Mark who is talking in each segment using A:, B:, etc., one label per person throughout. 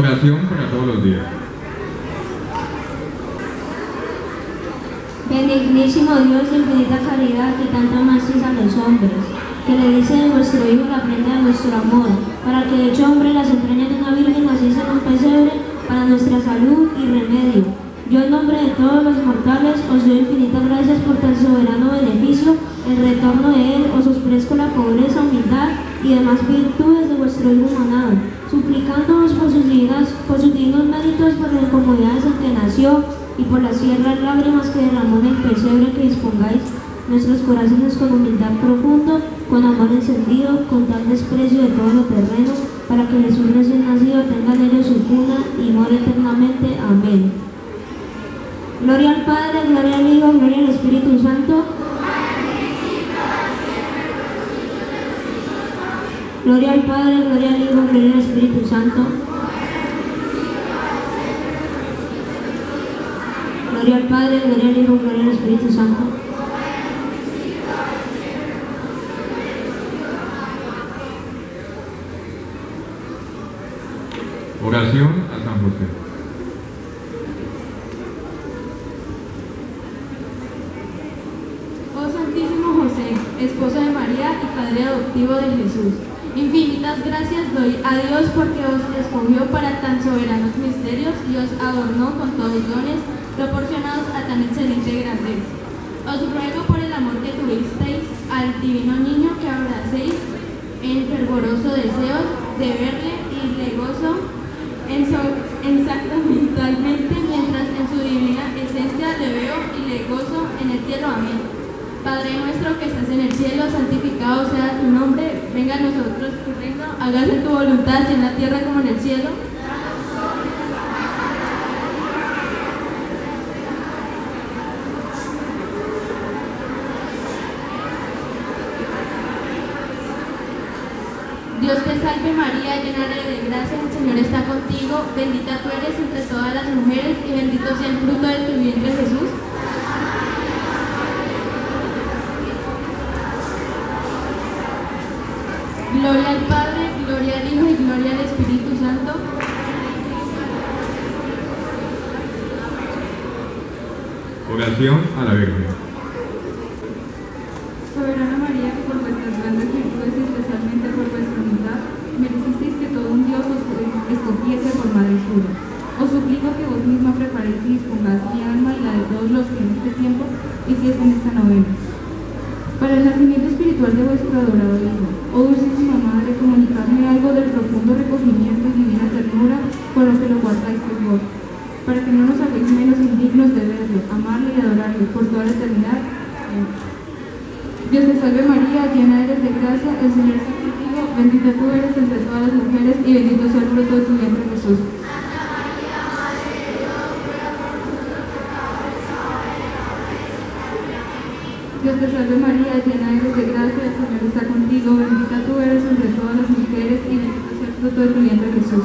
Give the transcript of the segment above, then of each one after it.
A: Oración para todos los días.
B: Benignísimo Dios de infinita caridad que tanto amasteis a los hombres, que le dice de vuestro Hijo la prenda de vuestro amor, para que hecho hombre las entrañas de una virgen naciese en un pesebre para nuestra salud y remedio. Yo en nombre de todos los mortales os doy infinitas gracias por tan soberano beneficio, el retorno de él os ofrezco la pobreza, humildad y demás virtudes de vuestro Hijo manado, suplicándoos por sus, dignas, por sus dignos méritos, por las incomodidades en que nació, y por las sierras lágrimas que derramó en el pesebre que dispongáis nuestros corazones con humildad profundo, con amor encendido, con tal desprecio de todo lo terreno, para que Jesús recién nacido tenga en ellos su cuna y more eternamente. Amén. Gloria al Padre, gloria al Hijo, gloria al Espíritu Santo. Gloria al Padre, gloria al Hijo, gloria al Espíritu Santo. Gloria al Padre, gloria al Hijo, gloria al Espíritu Santo.
A: Oración a San José.
C: Oh Santísimo José, esposo de María y Padre adoptivo de Jesús, infinitas gracias doy a Dios porque os escogió para tan soberanos misterios y os adornó con todos dones proporcionados a tan excelente grandeza. Os ruego por el amor que tuvisteis al divino niño que abracéis en fervoroso deseo de verle y le gozo en, so- en sacramentalmente mientras en su divina esencia le veo y le gozo en el cielo. Amén. Padre nuestro que estás en el cielo, santificado sea tu nombre, venga a nosotros tu reino, hágase tu voluntad en la tierra como en el cielo. Dios te salve María, llena de gracia, el Señor está contigo, bendita tú eres entre todas las mujeres y bendito sea el fruto de tu vientre Jesús. Gloria al Padre, gloria al Hijo y gloria al Espíritu Santo.
A: Oración a la Virgen.
D: Soberana María, que por vuestras grandes virtudes y especialmente por vuestra humildad, merecisteis que todo un Dios os escogiese por madre suya. Os suplico que vos misma preparéis y dispongáis mi alma y la de todos los que en este tiempo hiciesen esta novena. Para el nacimiento espiritual de vuestro adorado Hijo, oh dulcísima Madre, comunicadme algo del profundo recogimiento y divina ternura con lo que lo guardáis por vos, para que no nos hagáis menos indignos de verlo, amarlo y adorarlo por toda la eternidad. Amén. Dios te salve María, llena eres de gracia, el Señor está contigo, bendita tú eres entre todas las mujeres y bendito sea el fruto de tu vientre Jesús. Dios te salve María, llena eres de gracia, el Señor está contigo, bendita tú eres entre todas las mujeres y bendito sea el fruto de tu vientre Jesús.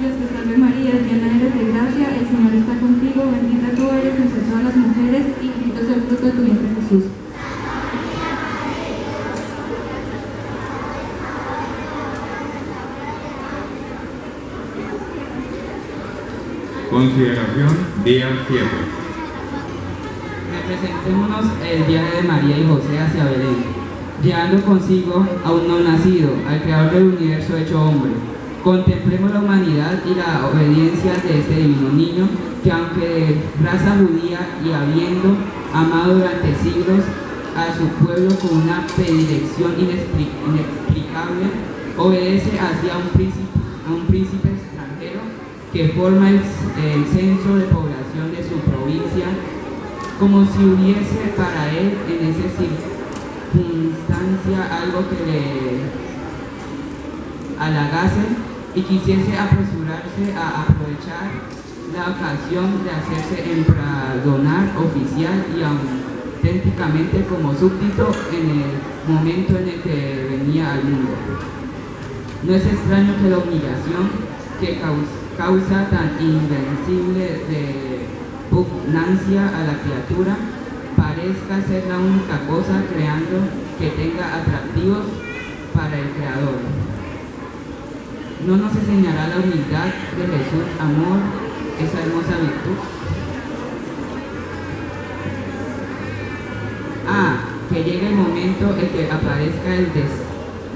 D: Dios te salve María, llena eres de gracia, el Señor está contigo, bendita tú eres entre todas las mujeres y bendito sea el fruto de tu vientre Jesús.
A: Consideración día 7.
E: Representémonos el viaje de María y José hacia Belén, llevando consigo a un no nacido, al creador del universo hecho hombre. Contemplemos la humanidad y la obediencia de este divino niño, que aunque de raza judía y habiendo amado durante siglos a su pueblo con una predilección inexpli- inexplicable, obedece hacia un príncipe, un príncipe que forma el, el censo de población de su provincia como si hubiese para él en esa circunstancia algo que le halagase y quisiese apresurarse a aprovechar la ocasión de hacerse empradonar oficial y auténticamente como súbdito en el momento en el que venía al mundo. No es extraño que la humillación que caus- causa tan invencible de pugnancia a la criatura parezca ser la única cosa creando que tenga atractivos para el Creador. ¿No nos enseñará la humildad de Jesús, amor, esa hermosa virtud? Ah, que llegue el momento en que aparezca el des-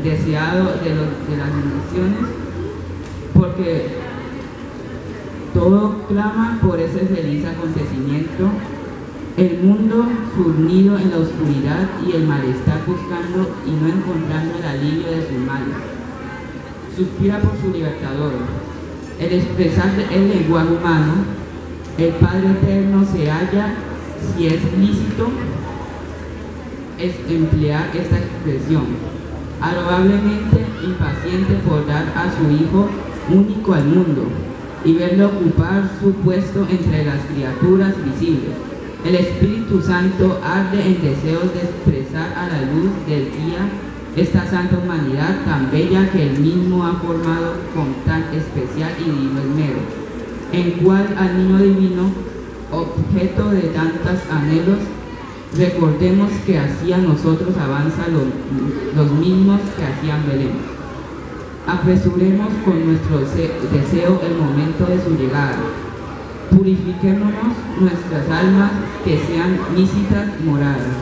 E: deseado de, las naciones, porque todo clama por ese feliz acontecimiento. El mundo sumido en la oscuridad y el malestar buscando y no encontrando el alivio de sus males. Suspira por su libertador. El expresar el lenguaje humano, el Padre Eterno se halla, si es lícito, es emplear esta expresión, adorablemente impaciente por dar a su Hijo único al mundo y verlo ocupar su puesto entre las criaturas visibles. El Espíritu Santo arde en deseos de expresar a la luz del día esta santa humanidad tan bella que él mismo ha formado con tan especial y divino esmero, en cual al niño divino, objeto de tantos anhelos, recordemos que hacia nosotros avanza lo- los mismos que hacían Belén. Apresuremos con nuestro se- deseo el momento de su llegada. Purifiquémonos nuestras almas que sean lícitas moradas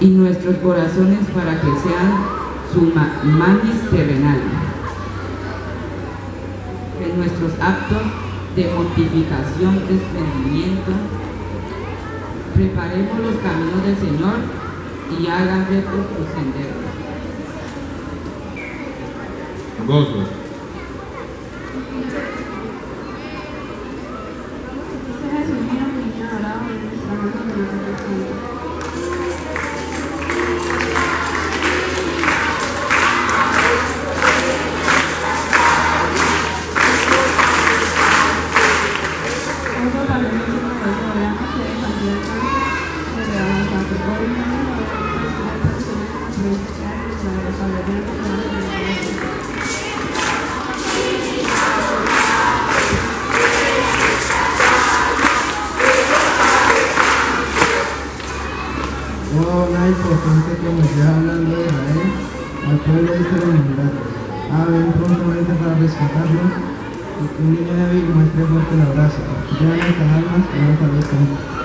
E: y nuestros corazones para que sean su ma- manis terrenal. En nuestros actos de mortificación, desprendimiento, preparemos los caminos del Señor y hagan rectos sus senderos.
F: Gozo. Importante que esté hablando de Israel, al pueblo de los inmigrantes. Ah, ven prontamente para que un niño débil muestre fuerte el abrazo. Llevan nuestras almas y no fallezcan.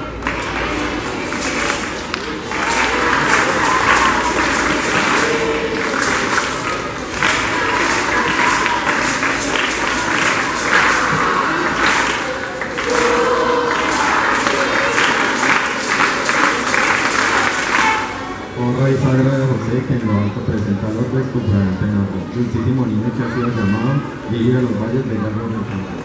G: Rey Sagrado de José, que en lo alto presenta al orbe tu fragante nombre. Dulcísimo niño que ha sido llamado, vivir a los valles de llamas del campo.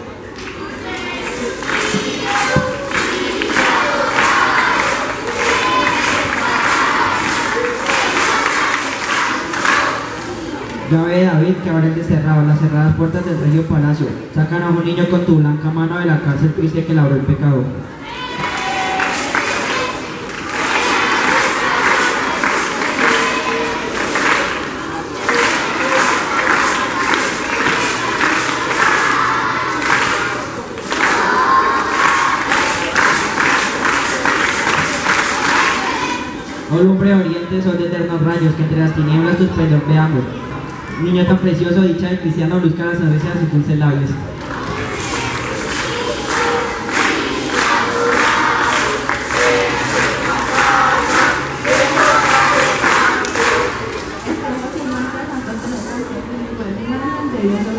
H: Ya ve David que abren desterrado las cerradas puertas del regio palacio. Sacan a un niño con tu blanca mano de la cárcel triste que labró el pecado. Lumbre oriente, sol de eternos rayos, que entre las tinieblas tus pelos veamos. Niño tan precioso, dicha de cristiano, luzca las de sus dulces labios.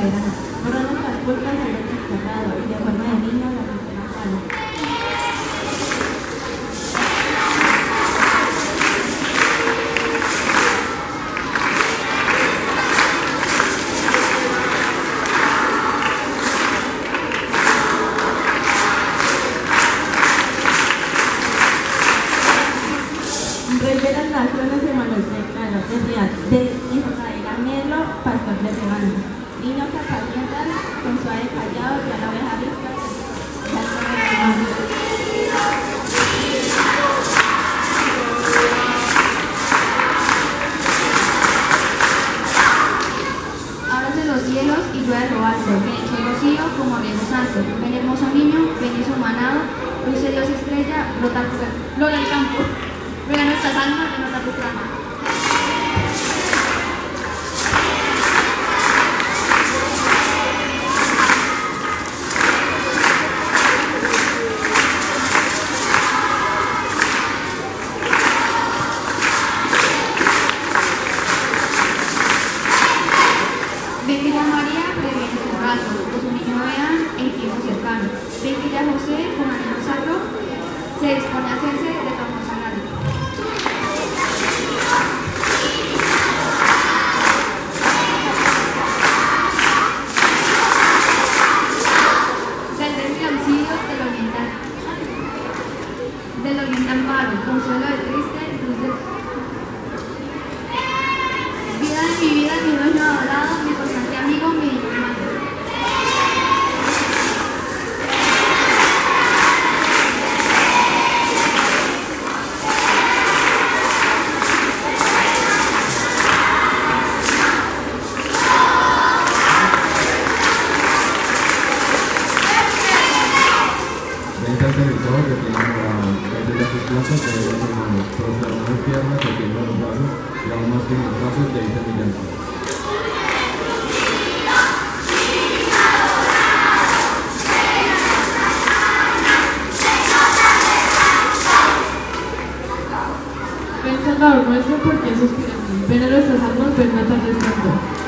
C: Estamos
A: Nuestro porque suspiramos. Ven a nuestra salud, pues ven a tarde estando.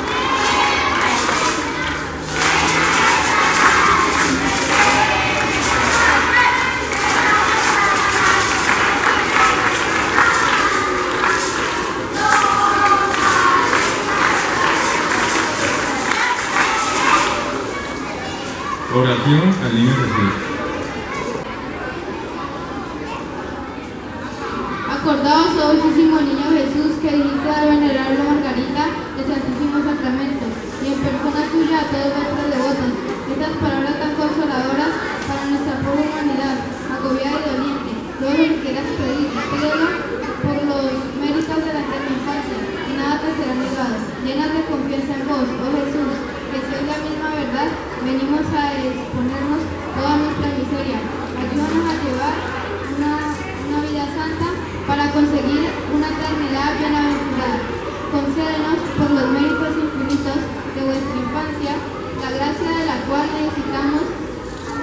C: Oración al niño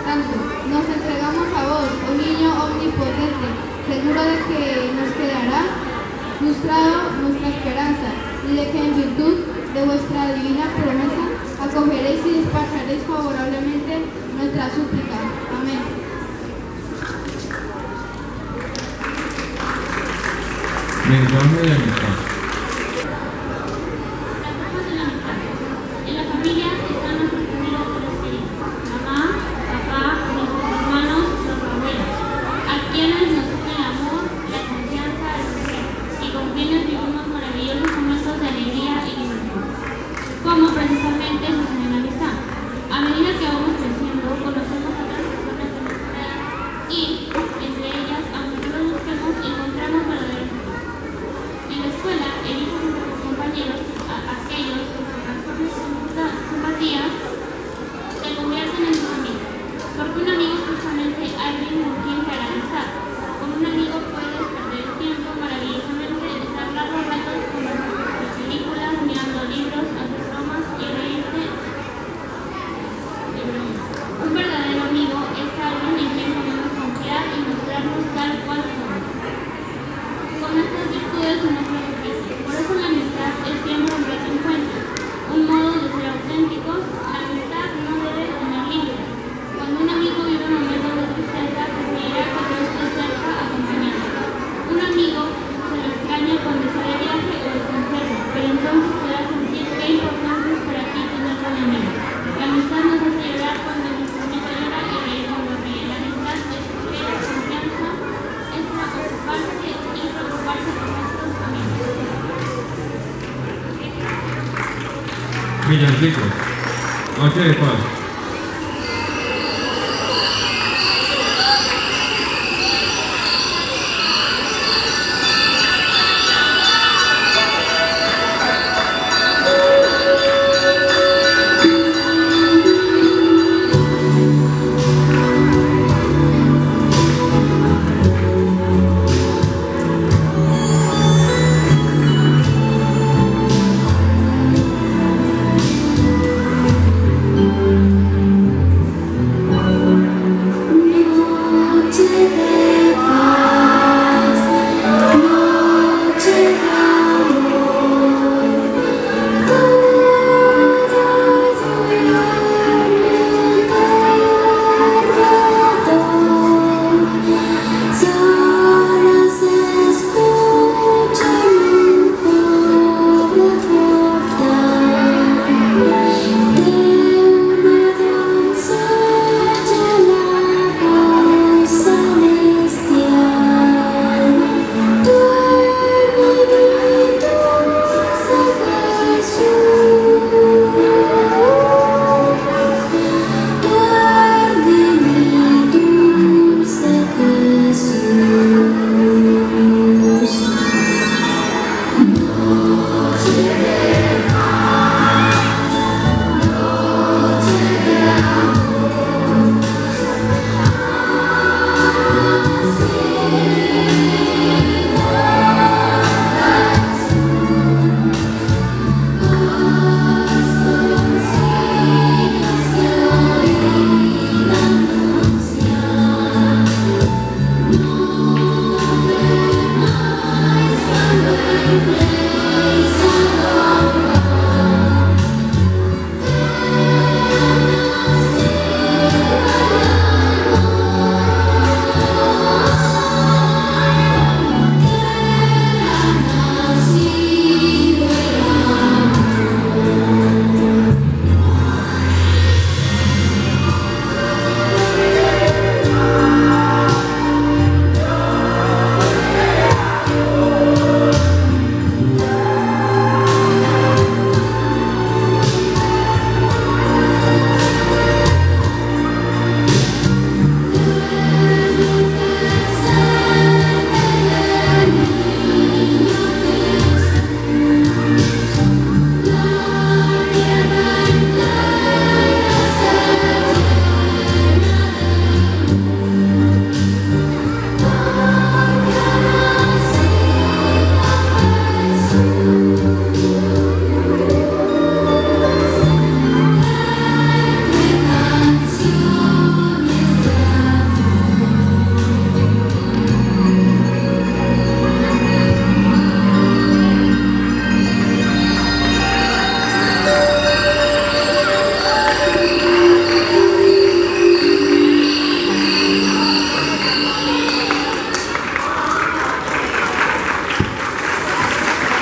A: Nos entregamos a vos, oh niño omnipotente, seguro de que nos quedará frustrado nuestra esperanza y de que en virtud de vuestra divina promesa acogeréis y despacharéis favorablemente nuestra súplica. Amén.
I: Me milhões de. Ok, pode.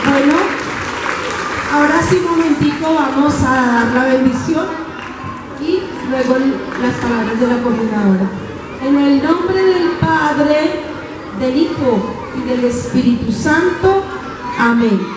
I: Bueno, ahora sí un momentico vamos a dar la bendición y
J: luego las palabras de la coordinadora. En el nombre del Padre, del Hijo y del Espíritu Santo. Amén.